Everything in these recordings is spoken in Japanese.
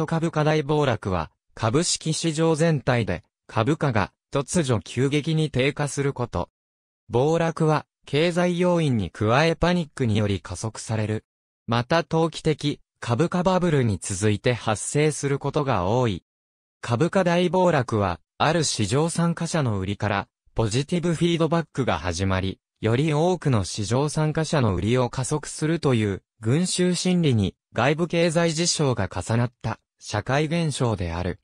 ト株価大暴落は、株式市場全体で、株価が突如急激に低下すること。暴落は、経済要因に加えパニックにより加速される。また投機的、株価バブルに続いて発生することが多い。株価大暴落は、ある市場参加者の売りから、ポジティブフィードバックが始まり、より多くの市場参加者の売りを加速するという、群衆心理に外部経済事象が重なった社会現象である。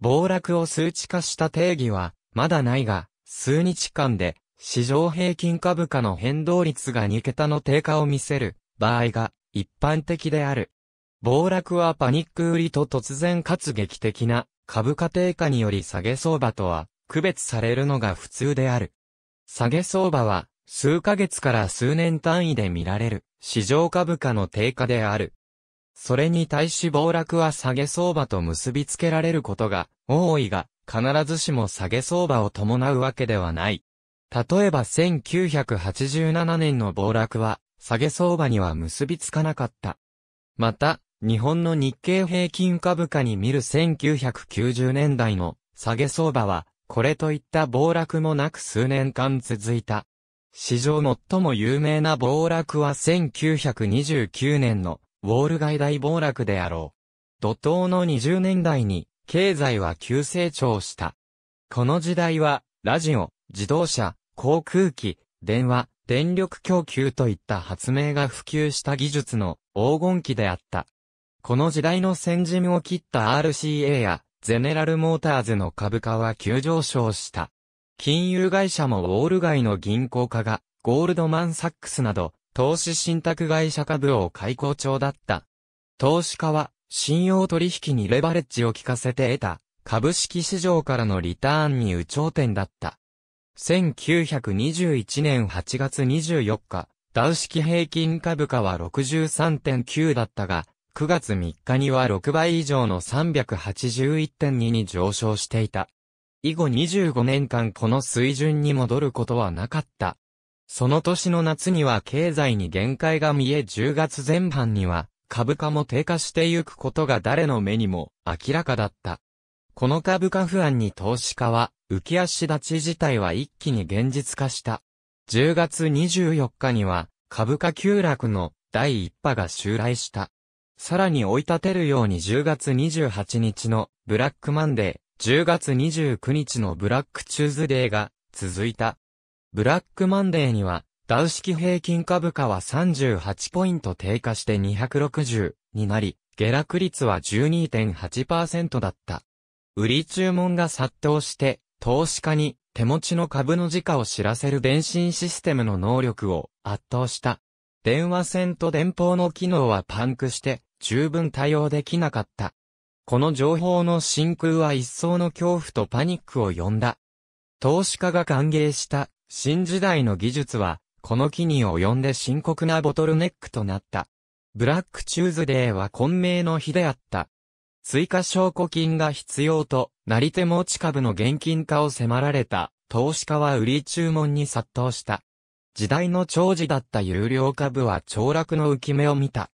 暴落を数値化した定義は、まだないが、数日間で市場平均株価の変動率が2桁の低下を見せる場合が一般的である。暴落はパニック売りと突然かつ劇的な株価低下により下げ相場とは区別されるのが普通である。下げ相場は数ヶ月から数年単位で見られる市場株価の低下である。それに対し暴落は下げ相場と結びつけられることが多いが、必ずしも下げ相場を伴うわけではない。例えば1987年の暴落は、下げ相場には結びつかなかった。また、日本の日経平均株価に見る1990年代の下げ相場は、これといった暴落もなく数年間続いた。史上最も有名な暴落は1929年のウォール街大暴落であろう。怒涛の20年代に経済は急成長した。この時代は、ラジオ、自動車、航空機、電話、電力供給といった発明が普及した技術の黄金期であった。この時代の先陣を切った RCA やゼネラルモーターズの株価は急上昇した。金融会社もウォール街の銀行家が、ゴールドマンサックスなど、投資信託会社株を開口調だった。投資家は、信用取引にレバレッジを効かせて得た、株式市場からのリターンに有頂点だった。1921年8月24日、ダウ式平均株価は63.9だったが、9月3日には6倍以上の381.2に上昇していた。以後25年間この水準に戻ることはなかった。その年の夏には経済に限界が見え10月前半には株価も低下してゆくことが誰の目にも明らかだった。この株価不安に投資家は浮き足立ち自体は一気に現実化した。10月24日には株価急落の第一波が襲来した。さらに追い立てるように10月28日のブラックマンデー、10月29日のブラックチューズデーが続いた。ブラックマンデーには、ダウ式平均株価は38ポイント低下して260になり、下落率は12.8%だった。売り注文が殺到して、投資家に手持ちの株の時価を知らせる電信システムの能力を圧倒した。電話線と電報の機能はパンクして十分対応できなかった。この情報の真空は一層の恐怖とパニックを呼んだ。投資家が歓迎した新時代の技術は、この機に及んで深刻なボトルネックとなった。ブラックチューズデーは混迷の日であった。追加証拠金が必要と、なり手持ち株の現金化を迫られた、投資家は売り注文に殺到した。時代の長寿だった有料株は凋落の浮き目を見た。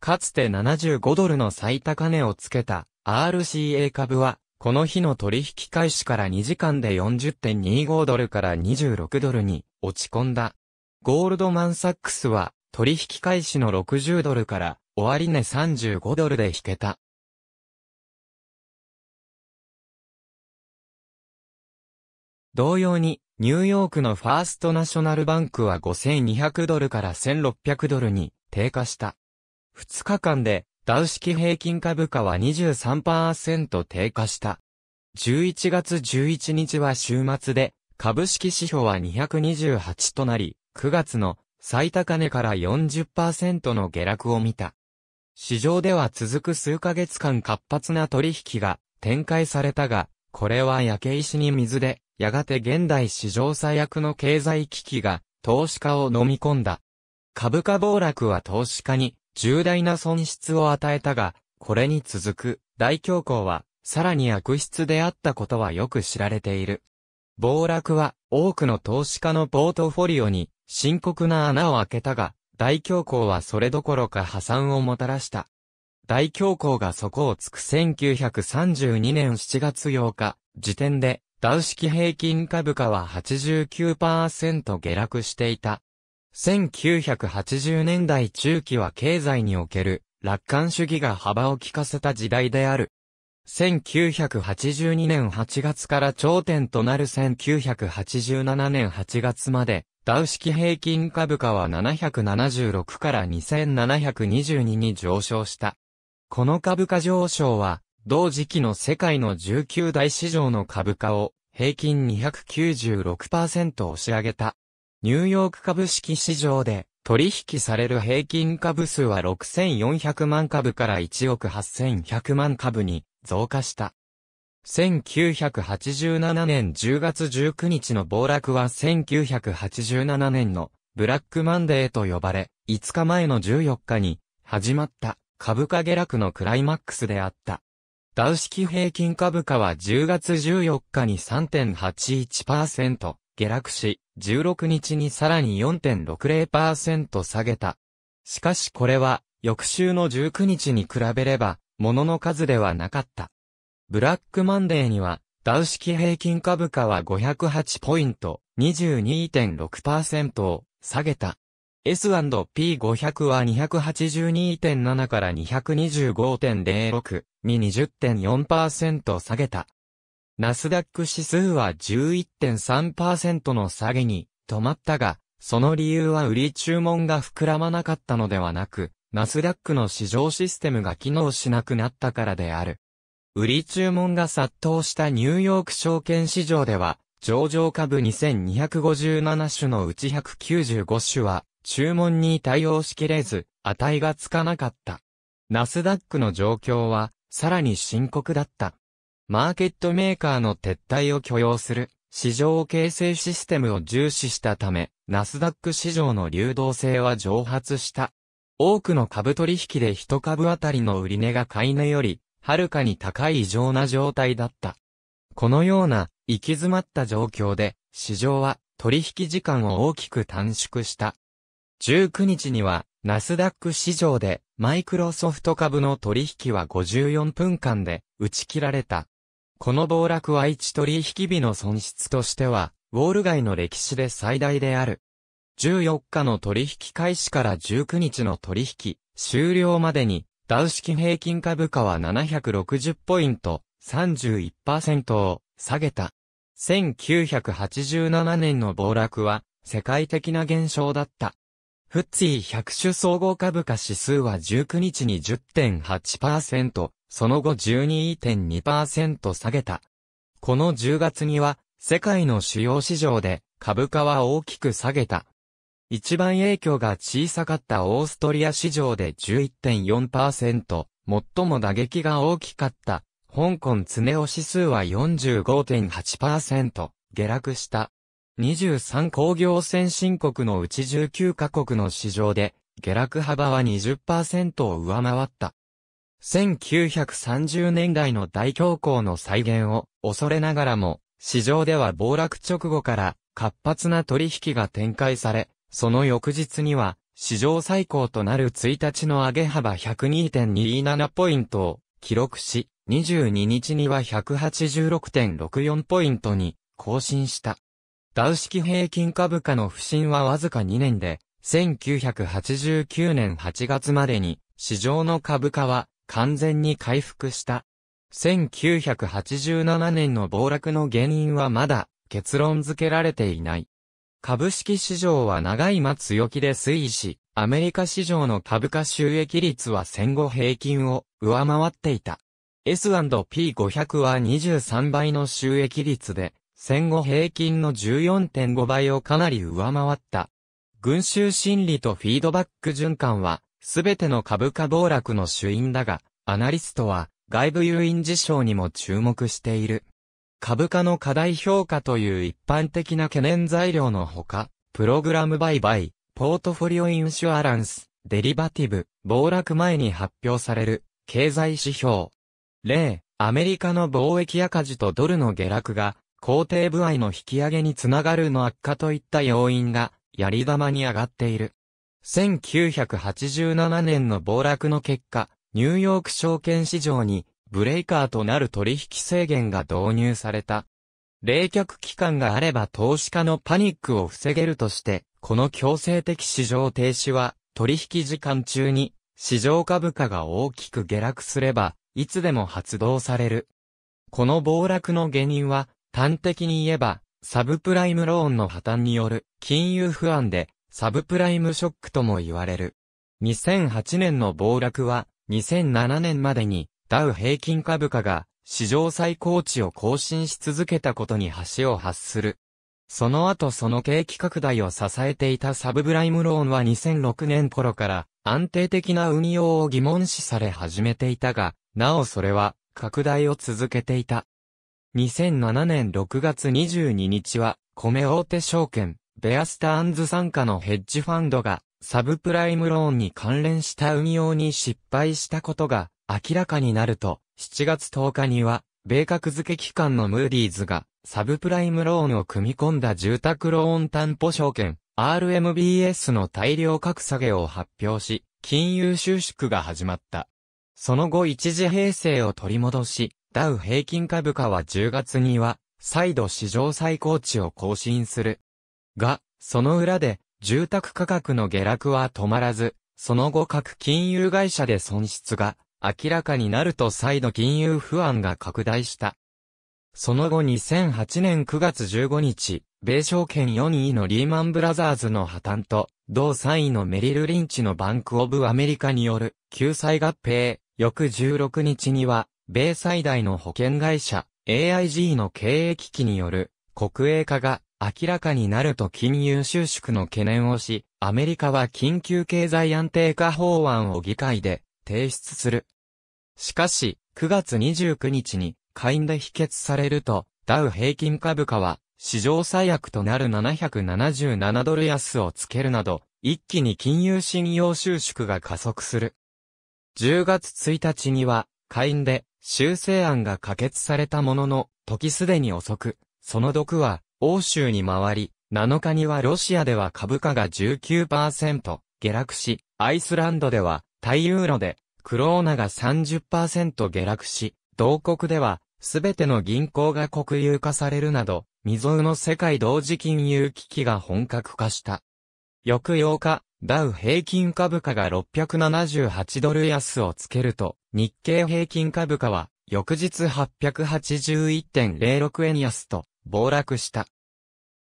かつて75ドルの最高値をつけた RCA 株は、この日の取引開始から2時間で40.25ドルから26ドルに落ち込んだ。ゴールドマンサックスは取引開始の60ドルから終わり値35ドルで引けた。同様に、ニューヨークのファーストナショナルバンクは5200ドルから1600ドルに低下した。2日間でダウ式平均株価は23%低下した。11月11日は週末で株式指標は228となり、9月の最高値から40%の下落を見た。市場では続く数ヶ月間活発な取引が展開されたが、これは焼け石に水で、やがて現代史上最悪の経済危機が投資家を飲み込んだ。株価暴落は投資家に重大な損失を与えたが、これに続く大恐慌はさらに悪質であったことはよく知られている。暴落は多くの投資家のポートフォリオに深刻な穴を開けたが、大恐慌はそれどころか破産をもたらした。大恐慌が底をつく1932年7月8日、時点で、ダウ式平均株価は89%下落していた。1980年代中期は経済における楽観主義が幅を利かせた時代である。1982年8月から頂点となる1987年8月まで、ダウ式平均株価は776から2722に上昇した。この株価上昇は、同時期の世界の19大市場の株価を平均296%押し上げた。ニューヨーク株式市場で取引される平均株数は6400万株から1億8100万株に増加した。1987年10月19日の暴落は1987年のブラックマンデーと呼ばれ、5日前の14日に始まった株価下落のクライマックスであった。ダウ式平均株価は10月14日に3.81%下落し、16日にさらに4.60%下げた。しかしこれは、翌週の19日に比べれば、ものの数ではなかった。ブラックマンデーには、ダウ式平均株価は508ポイント、22.6%を下げた。S&P500 は282.7から225.06に20.4%下げた。ナスダック指数は11.3%の下げに止まったが、その理由は売り注文が膨らまなかったのではなく、ナスダックの市場システムが機能しなくなったからである。売り注文が殺到したニューヨーク証券市場では、上場株2257種のうち195種は注文に対応しきれず、値がつかなかった。ナスダックの状況は、さらに深刻だった。マーケットメーカーの撤退を許容する、市場形成システムを重視したため、ナスダック市場の流動性は蒸発した。多くの株取引で一株あたりの売値が買い値より、はるかに高い異常な状態だった。このような、行き詰まった状況で、市場は取引時間を大きく短縮した。19日には、ナスダック市場で、マイクロソフト株の取引は54分間で、打ち切られた。この暴落は1取引日の損失としては、ウォール街の歴史で最大である。14日の取引開始から19日の取引終了までに、ダウ式平均株価は760ポイント、31%を下げた。1987年の暴落は世界的な現象だった。フッツィ100種総合株価指数は19日に10.8%、その後12.2%下げた。この10月には、世界の主要市場で株価は大きく下げた。一番影響が小さかったオーストリア市場で11.4%、最も打撃が大きかった香港常ネオ指数は45.8%下落した。23工業先進国のうち19カ国の市場で、下落幅は20%を上回った。1930年代の大恐慌の再現を恐れながらも、市場では暴落直後から活発な取引が展開され、その翌日には、史上最高となる1日の上げ幅102.27ポイントを記録し、22日には186.64ポイントに更新した。ダウ式平均株価の不振はわずか2年で、1989年8月までに、市場の株価は完全に回復した。1987年の暴落の原因はまだ結論付けられていない。株式市場は長い間強気で推移し、アメリカ市場の株価収益率は戦後平均を上回っていた。S&P500 は23倍の収益率で、戦後平均の14.5倍をかなり上回った。群衆心理とフィードバック循環は、すべての株価暴落の主因だが、アナリストは、外部誘引事象にも注目している。株価の過大評価という一般的な懸念材料のほか、プログラム売買、ポートフォリオインシュアランス、デリバティブ、暴落前に発表される、経済指標。例、アメリカの貿易赤字とドルの下落が、工程部合の引き上げにつながるの悪化といった要因が、やり玉に上がっている。1987年の暴落の結果、ニューヨーク証券市場にブレイカーとなる取引制限が導入された。冷却期間があれば投資家のパニックを防げるとして、この強制的市場停止は取引時間中に市場株価が大きく下落すれば、いつでも発動される。この暴落の原因は、端的に言えば、サブプライムローンの破綻による金融不安で、サブプライムショックとも言われる。2008年の暴落は、2007年までに、ダウ平均株価が、史上最高値を更新し続けたことに橋を発する。その後その景気拡大を支えていたサブプライムローンは2006年頃から安定的な運用を疑問視され始めていたが、なおそれは拡大を続けていた。2007年6月22日は、米大手証券、ベアスターンズ傘下のヘッジファンドが、サブプライムローンに関連した運用に失敗したことが明らかになると、7月10日には、米格付け機関のムーディーズが、サブプライムローンを組み込んだ住宅ローン担保証券、RMBS の大量格下げを発表し、金融収縮が始まった。その後一時平成を取り戻し、ダウ平均株価は10月には、再度史上最高値を更新する。が、その裏で、住宅価格の下落は止まらず、その後各金融会社で損失が明らかになると再度金融不安が拡大した。その後2008年9月15日、米証券4位のリーマンブラザーズの破綻と、同3位のメリル・リンチのバンク・オブ・アメリカによる救済合併、翌16日には、米最大の保険会社、AIG の経営危機による国営化が明らかになると金融収縮の懸念をし、アメリカは緊急経済安定化法案を議会で提出する。しかし、9月29日に下院で否決されると、ダウ平均株価は史上最悪となる777ドル安をつけるなど、一気に金融信用収縮が加速する。10月1日には、下院で修正案が可決されたものの、時すでに遅く、その毒は欧州に回り、7日にはロシアでは株価が19%下落し、アイスランドでは対ユーロでクローナが30%下落し、同国ではすべての銀行が国有化されるなど、未曾有の世界同時金融危機が本格化した。翌8日、ダウ平均株価が678ドル安をつけると、日経平均株価は、翌日881.06円安と、暴落した。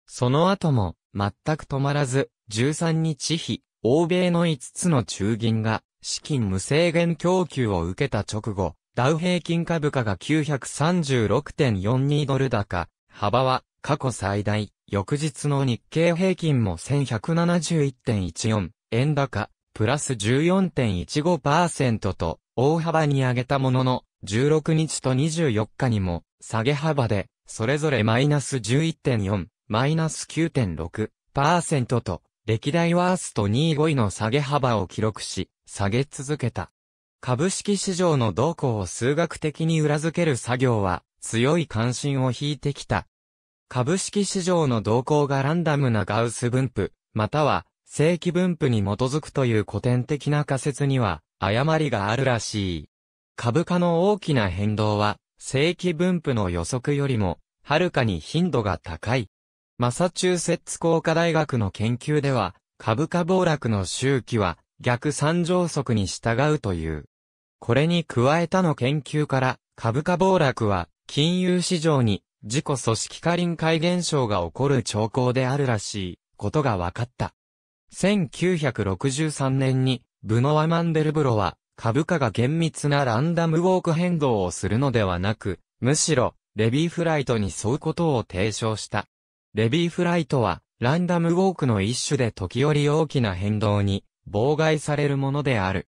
その後も、全く止まらず、13日比、欧米の5つの中銀が、資金無制限供給を受けた直後、ダウ平均株価が936.42ドル高、幅は過去最大、翌日の日経平均も1171.14円高、プラス14.15%と大幅に上げたものの、16日と24日にも下げ幅で、それぞれマイナス11.4、マイナス9.6%と、歴代ワースト2位5位の下げ幅を記録し、下げ続けた。株式市場の動向を数学的に裏付ける作業は強い関心を引いてきた。株式市場の動向がランダムなガウス分布、または正規分布に基づくという古典的な仮説には誤りがあるらしい。株価の大きな変動は正規分布の予測よりもはるかに頻度が高い。マサチューセッツ工科大学の研究では株価暴落の周期は逆三乗則に従うという。これに加えたの研究から、株価暴落は、金融市場に自己組織化臨界現象が起こる兆候であるらしいことが分かった。1963年に、ブノワ・マンデルブロは、株価が厳密なランダムウォーク変動をするのではなく、むしろ、レビーフライトに沿うことを提唱した。レビーフライトは、ランダムウォークの一種で時折大きな変動に妨害されるものである。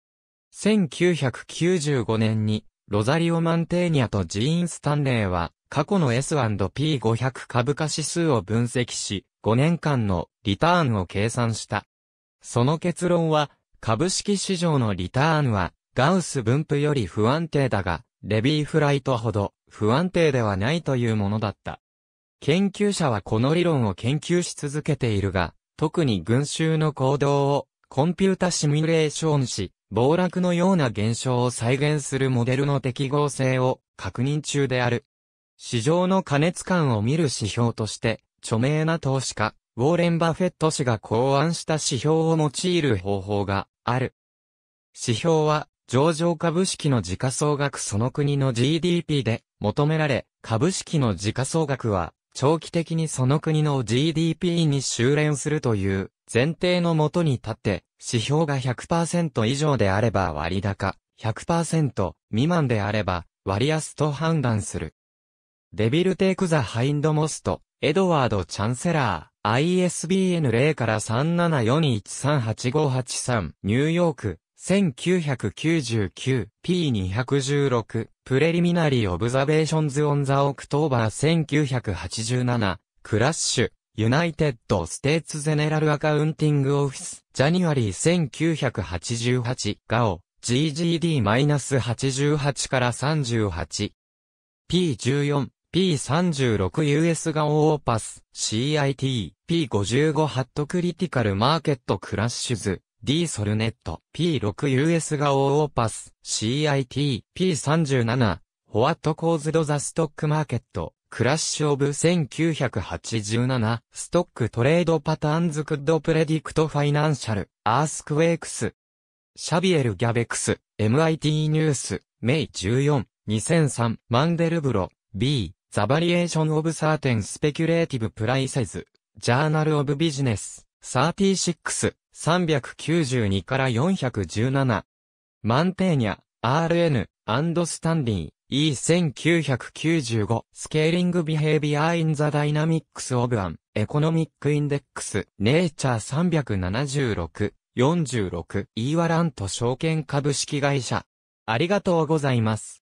1995年に、ロザリオ・マンテーニャとジーン・スタンレーは、過去の S&P500 株価指数を分析し、5年間のリターンを計算した。その結論は、株式市場のリターンは、ガウス分布より不安定だが、レビーフライトほど不安定ではないというものだった。研究者はこの理論を研究し続けているが、特に群衆の行動をコンピュータシミュレーションし、暴落のような現象を再現するモデルの適合性を確認中である。市場の過熱感を見る指標として、著名な投資家、ウォーレン・バフェット氏が考案した指標を用いる方法がある。指標は、上場株式の時価総額その国の GDP で求められ、株式の時価総額は、長期的にその国の GDP に修練するという前提のもとに立って、指標が100%以上であれば割高、100%未満であれば割安と判断する。 Devil Take the Hindmost、Edward Chancellor、ISBN 0から3741388583、ニューヨーク、1999、P216、 Preliminary Observations on the October 1987、Crash、United States General Accounting Office、January 1988、GAO、GGD-88 から38、P14、P36US ガオーパス、CIT、P55 ハットクリティカルマーケットクラッシュズ、D ソルネット、P6US ガオーパス、CIT、P37、ホワットコーズドザストックマーケット、クラッシュオブ1987、ストックトレードパターンズクッドプレディクトファイナンシャル、アースクウェイクス、シャビエル・ギャベクス、MIT ニュース、メイ14、2003、マンデルブロ、B、The Variation of Certain Speculative Prices, Journal of Business, 36, 392から 417. マンテーニャ、RN, アンドスタンディ、E1995, Scaling Behavior in the Dynamics of an Economic Index, Nature 376, 46, E ワラント証券株式会社。ありがとうございます。